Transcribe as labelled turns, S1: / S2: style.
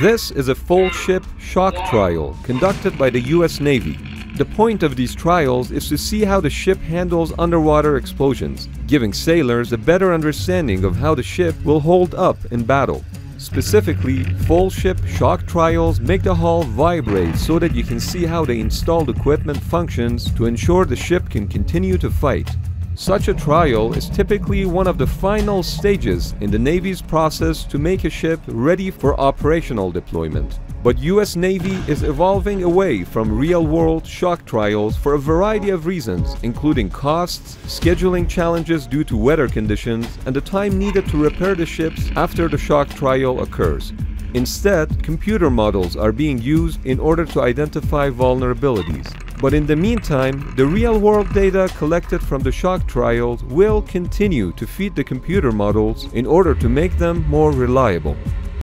S1: This is a full ship shock trial conducted by the US Navy. The point of these trials is to see how the ship handles underwater explosions, giving sailors a better understanding of how the ship will hold up in battle. Specifically, full ship shock trials make the hull vibrate so that you can see how the installed equipment functions to ensure the ship can continue to fight. Such a trial is typically one of the final stages in the Navy's process to make a ship ready for operational deployment. But US Navy is evolving away from real-world shock trials for a variety of reasons, including costs, scheduling challenges due to weather conditions, and the time needed to repair the ships after the shock trial occurs. Instead, computer models are being used in order to identify vulnerabilities. But in the meantime, the real-world data collected from the shock trials will continue to feed the computer models in order to make them more reliable.